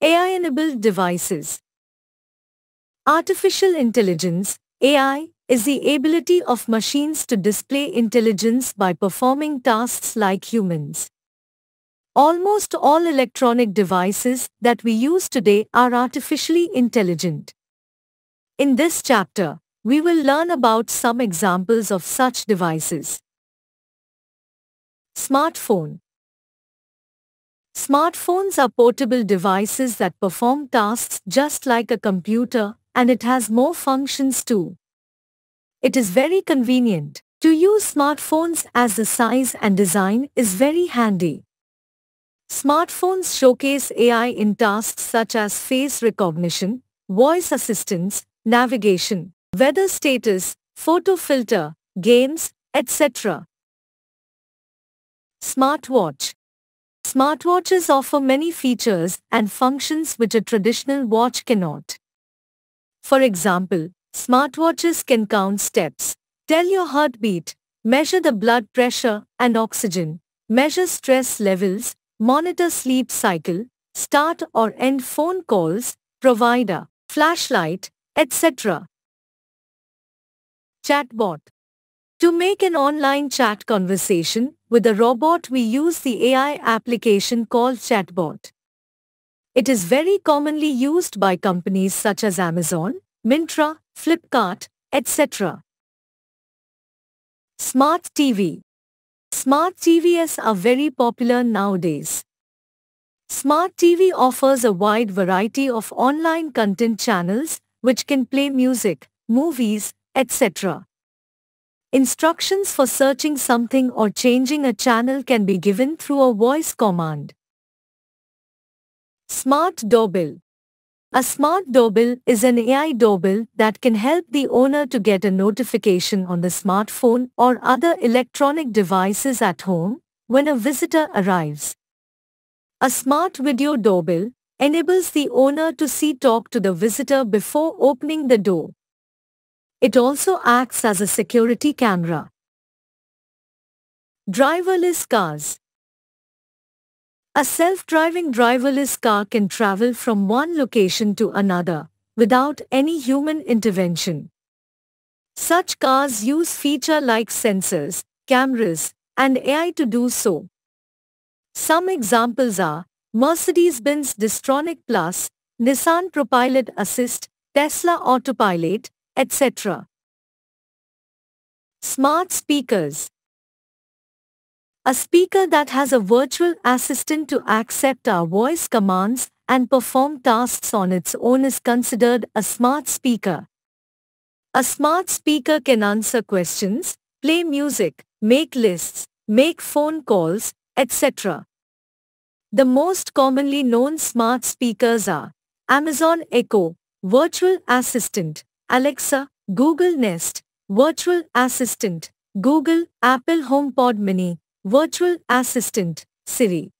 AI-enabled devices. Artificial intelligence, AI, is the ability of machines to display intelligence by performing tasks like humans. Almost all electronic devices that we use today are artificially intelligent. In this chapter, we will learn about some examples of such devices. Smartphone Smartphones are portable devices that perform tasks just like a computer and it has more functions too. It is very convenient. To use smartphones as the size and design is very handy. Smartphones showcase AI in tasks such as face recognition, voice assistance, navigation, weather status, photo filter, games, etc. Smartwatch Smartwatches offer many features and functions which a traditional watch cannot. For example, smartwatches can count steps, tell your heartbeat, measure the blood pressure and oxygen, measure stress levels, monitor sleep cycle, start or end phone calls, provide a flashlight, etc. Chatbot To make an online chat conversation with a robot we use the AI application called Chatbot. It is very commonly used by companies such as Amazon, Myntra, Flipkart, etc. Smart TV Smart TVs are very popular nowadays. Smart TV offers a wide variety of online content channels which can play music, movies, etc. Instructions for searching something or changing a channel can be given through a voice command. Smart Doorbell A smart doorbell is an AI doorbell that can help the owner to get a notification on the smartphone or other electronic devices at home when a visitor arrives. A smart video doorbell enables the owner to see talk to the visitor before opening the door. It also acts as a security camera. Driverless cars A self-driving driverless car can travel from one location to another without any human intervention. Such cars use feature like sensors, cameras, and AI to do so. Some examples are Mercedes-Benz Distronic Plus, Nissan ProPilot Assist, Tesla Autopilot, etc. Smart speakers A speaker that has a virtual assistant to accept our voice commands and perform tasks on its own is considered a smart speaker. A smart speaker can answer questions, play music, make lists, make phone calls, etc. The most commonly known smart speakers are Amazon Echo, Virtual Assistant, Alexa, Google Nest, Virtual Assistant, Google, Apple HomePod Mini, Virtual Assistant, Siri.